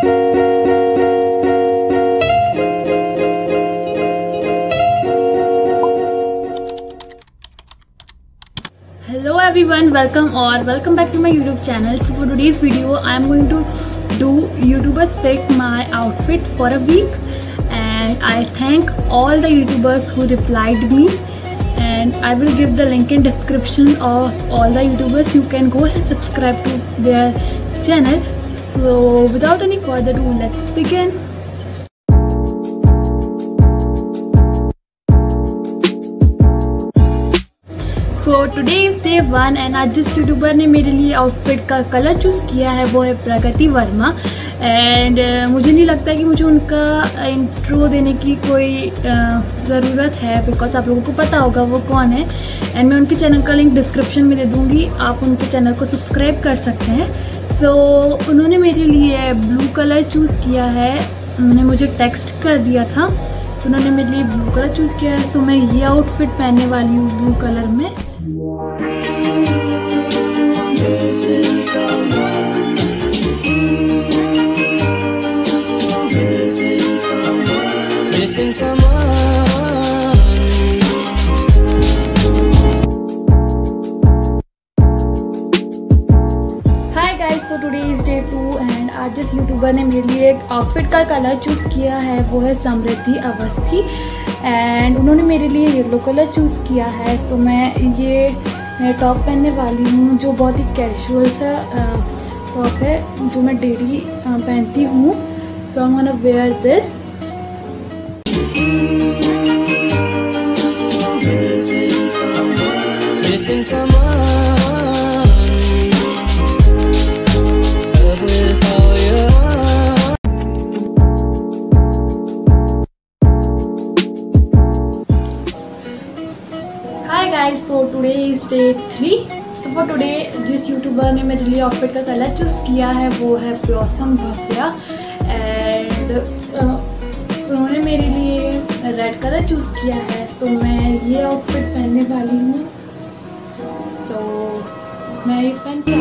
hello everyone welcome or welcome back to my youtube channel. So for today's video i'm going to do youtubers pick my outfit for a week and i thank all the youtubers who replied me and i will give the link in description of all the youtubers. You can go and subscribe to their channel so without any further ado let's begin. So today is day one and आज जिस YouTuber ने मेरे लिए outfit का colour choose किया है वो है प्रगति वर्मा एंड uh, मुझे नहीं लगता कि मुझे उनका इंट्रो देने की कोई uh, ज़रूरत है बिकॉज़ आप लोगों को पता होगा वो कौन है. एंड मैं उनके चैनल का लिंक डिस्क्रिप्शन में दे दूँगी. आप उनके चैनल को सब्सक्राइब कर सकते हैं. सो so, उन्होंने मेरे लिए ब्लू कलर चूज़ किया है। उन्होंने मुझे टेक्स्ट कर दिया था। तो उन्होंने मेरे लिए ब्लू कलर चूज़ किया है। सो so, मैं ये आउटफिट पहनने वाली हूँ ब्लू कलर में। Missing guys so today is day two and आज जिस यूट्यूबर ने मेरे लिए एक आउटफिट का कलर चूज़ किया है वो है समृद्धि अवस्थी एंड उन्होंने मेरे लिए येलो कलर चूज़ किया है। सो so, मैं ये टॉप पहनने वाली हूँ जो बहुत ही कैजुअल सा टॉप है जो मैं डेली पहनती हूँ। So I want wear this Missing someone. Is day three so for today जिस यूट्यूबर ने मेरे लिए आउटफिट का कलर चूज़ किया है वो है ब्लॉसम भव्या एंड उन्होंने मेरे लिए रेड कलर चूज़ किया है. सो so, मैं ये आउटफिट पहनने वाली हूँ. सो so, मैं ये पहन के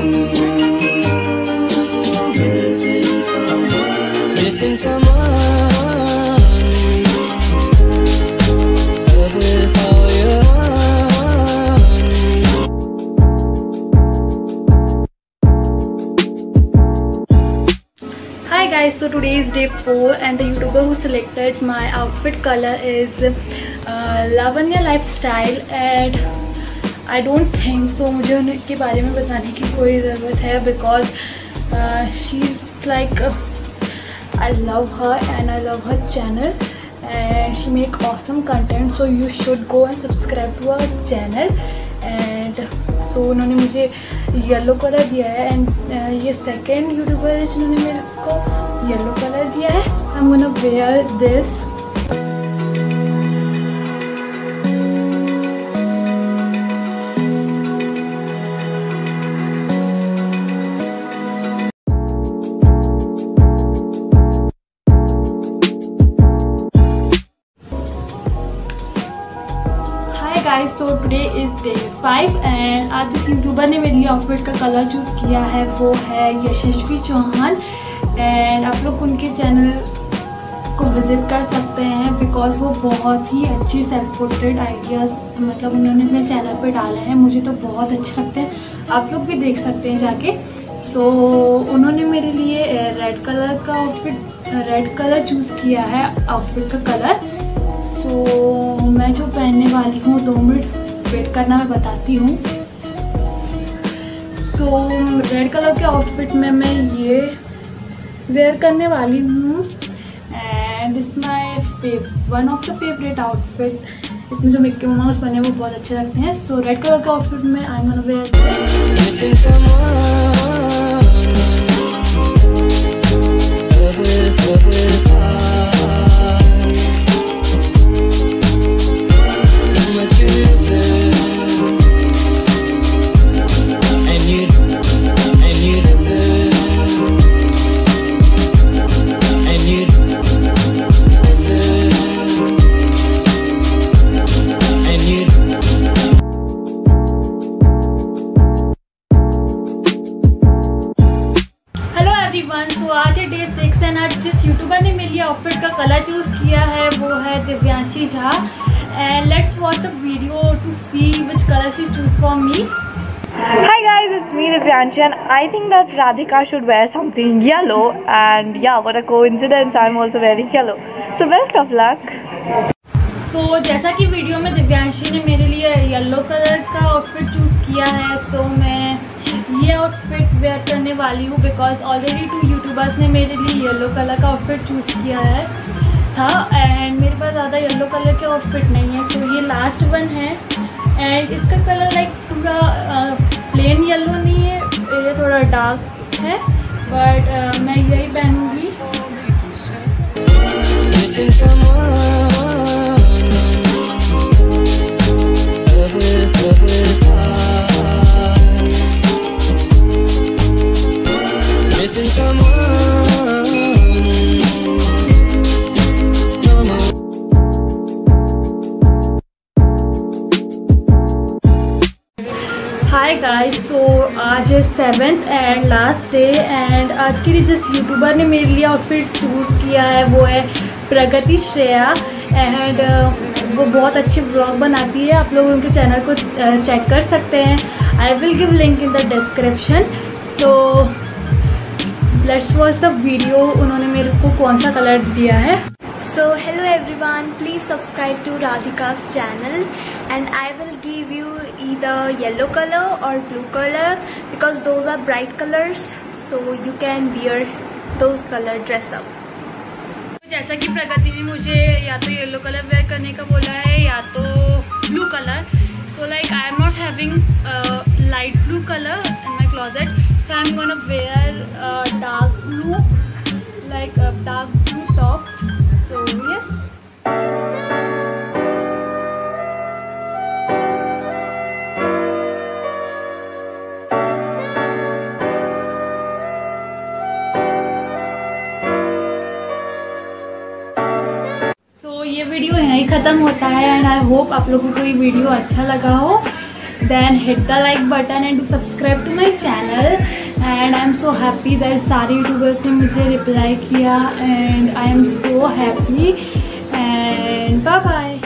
guys, so today is day 4 and the YouTuber who selected my outfit color is uh, Lavanya Lifestyle and I don't think so मुझे उनके बारे में बताने की कोई ज़रूरत है because uh, she's like uh, I love her and I love her channel and she make awesome content so you should go and subscribe to her channel and so so, उन्होंने मुझे येलो कलर दिया है and ये second YouTuber है जिन्होंने मेरे को yellow colour दिया है. I am gonna wear this guys so today is day five and आज जिस यूट्यूबर ने मेरे लिए आउटफिट का कलर चूज़ किया है वो है यशस्वी चौहान एंड आप लोग उनके चैनल को विज़िट कर सकते हैं बिकॉज़ वो बहुत ही अच्छी सेल्फ पोर्ट्रेट आइडियाज़ मतलब उन्होंने अपने चैनल पे डाले हैं मुझे तो बहुत अच्छे लगते हैं। आप लोग भी देख सकते हैं जाके। सो so, उन्होंने मेरे लिए रेड कलर का आउटफिट रेड कलर चूज़ किया है आउटफिट का कलर वाली हूँ, दो मिनट वेट करना, मैं बताती हूँ। सो रेड कलर के आउटफिट में मैं ये वेयर करने वाली हूँ। And this my fav one of the favourite outfit इसमें जो मिक्की माउस बने, वो बहुत अच्छे लगते हैं। सो रेड कलर का आउटफिट में आई एम वेयर जिस यूट्यूबर ने मेरे लिए आउटफिट का कलर चूज़ किया है वो है Divyanshi Jha and let's watch the video to see which colour she choose for me Hi guys, it's me Divyanshi and I think that Radhika should wear something yellow and yeah, what a coincidence, I'm also wearing yellow. So best of luck. so, जैसा कि video में दिव्यांशी ने मेरे लिए yellow colour का outfit choose किया है so so, मैं ये आउटफिट वेयर करने वाली हूँ बिकॉज़ ऑलरेडी टू यूट्यूबर्स ने मेरे लिए येलो कलर का आउटफिट चूज़ किया है। था एंड मेरे पास ज़्यादा येलो कलर के आउटफिट नहीं है सो so, ये लास्ट वन है। एंड इसका कलर लाइक पूरा प्लेन येलो नहीं है ये थोड़ा डार्क है बट uh, मैं यही पहनूँगी। हाय गाइस सो आज है seventh and last day and आज के लिए जिस यूट्यूबर ने मेरे लिए आउटफिट चूज़ किया है, वो है प्रगति श्रेया एंड वो बहुत अच्छे व्लॉग बनाती है। आप लोग उनके चैनल को चेक कर सकते हैं। I will give link in the description so that's was the video उन्होंने मेरे को कौन सा कलर दिया है? So hello everyone please subscribe to Radhika channel and I will give you E the yellow colour और blue colour because those are bright colours so you can bear those colour dress up जैसा कि प्रगति ने मुझे या तो yellow colour wear करने का बोला है या तो blue colour so like I am not having light blue colour in my closet am gonna wear dark blue like dark blue top so yes so so, ये वीडियो यहीं ख़त्म होता है एंड आई होप आप लोगों को ये video अच्छा लगा हो। Then hit the like button and do subscribe to my channel and I am so happy that सारे यूट्यूबर्स ने मुझे रिप्लाई किया and I am so happy and bye bye